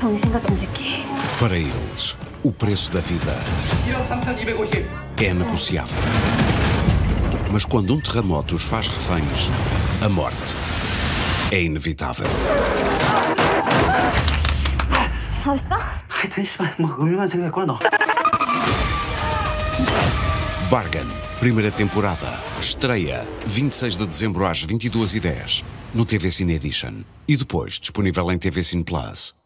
병신 같은 새끼. Para eles, o preço da vida é negociável. Mas quando um terremoto os faz reféns, a morte é inevitável. 다 하여튼 씨발 뭐 음흉한 생각했구나 너. Bargain, primeira temporada. Estreia 26 de dezembro às 22h10 no TV Cine Edition. E depois disponível em TV Cine Plus.